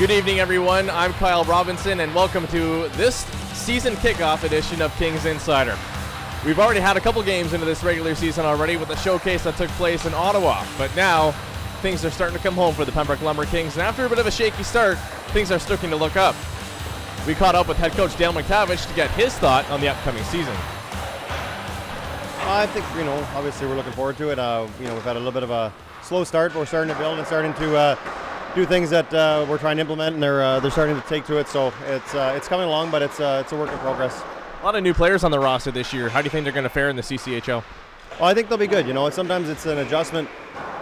Good evening, everyone. I'm Kyle Robinson, and welcome to this season kickoff edition of Kings Insider. We've already had a couple games into this regular season already with the showcase that took place in Ottawa, but now things are starting to come home for the Pembroke Lumber Kings, and after a bit of a shaky start, things are starting to look up. We caught up with head coach Dale McTavish to get his thought on the upcoming season. I think you know, obviously we're looking forward to it. Uh, you know, we've had a little bit of a slow start, but we're starting to build and starting to uh, do things that uh, we're trying to implement, and they're uh, they're starting to take to it. So it's uh, it's coming along, but it's uh, it's a work in progress. A lot of new players on the roster this year. How do you think they're going to fare in the CCHL? Well, I think they'll be good. You know, sometimes it's an adjustment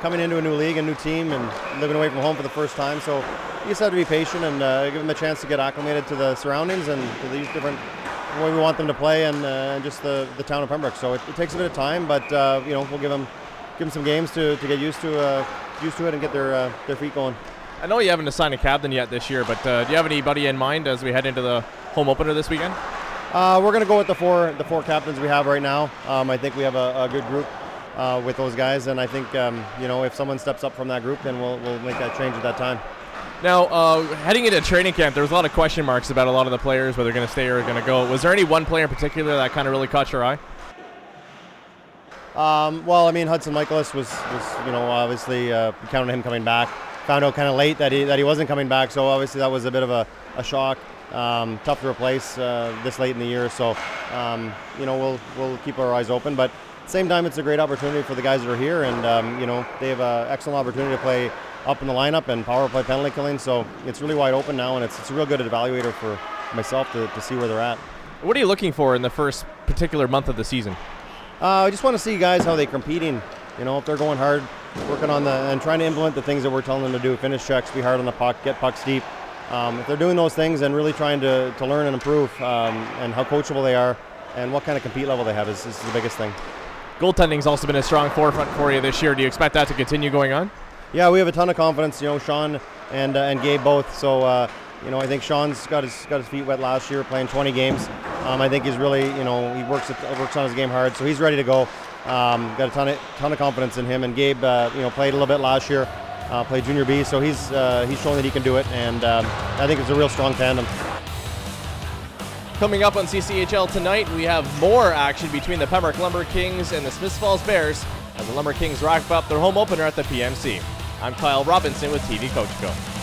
coming into a new league, a new team, and living away from home for the first time. So you just have to be patient and uh, give them a chance to get acclimated to the surroundings and to these different way we want them to play and, uh, and just the, the town of Pembroke. So it, it takes a bit of time, but uh, you know we'll give them give them some games to, to get used to uh, used to it and get their uh, their feet going. I know you haven't assigned a captain yet this year, but uh, do you have anybody in mind as we head into the home opener this weekend? Uh, we're going to go with the four the four captains we have right now. Um, I think we have a, a good group uh, with those guys, and I think um, you know if someone steps up from that group, then we'll, we'll make that change at that time. Now, uh, heading into training camp, there was a lot of question marks about a lot of the players, whether they're going to stay or going to go. Was there any one player in particular that kind of really caught your eye? Um, well, I mean, Hudson Michaelis was, was you know, obviously uh, counted him coming back. Found out kind of late that he that he wasn't coming back, so obviously that was a bit of a, a shock. Um, tough to replace uh, this late in the year, so um, you know we'll we'll keep our eyes open. But at the same time, it's a great opportunity for the guys that are here, and um, you know they have an excellent opportunity to play up in the lineup and power play penalty killing. So it's really wide open now, and it's, it's a real good evaluator for myself to, to see where they're at. What are you looking for in the first particular month of the season? Uh, I just want to see guys how they're competing. You know, if they're going hard, working on the and trying to implement the things that we're telling them to do. Finish checks, be hard on the puck, get pucks deep. Um, if they're doing those things and really trying to, to learn and improve, um, and how coachable they are, and what kind of compete level they have is, is the biggest thing. Goaltending's also been a strong forefront for you this year. Do you expect that to continue going on? Yeah, we have a ton of confidence. You know, Sean and uh, and Gabe both. So uh, you know, I think Sean's got his got his feet wet last year, playing 20 games. Um, I think he's really, you know, he works works on his game hard, so he's ready to go. Um, got a ton of ton of confidence in him. And Gabe, uh, you know, played a little bit last year, uh, played junior B, so he's uh, he's showing that he can do it. And um, I think it's a real strong tandem. Coming up on CCHL tonight, we have more action between the Pembroke Lumber Kings and the Smiths Falls Bears as the Lumber Kings wrap up their home opener at the PMC. I'm Kyle Robinson with TV Coach Co.